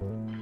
嗯。